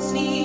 uns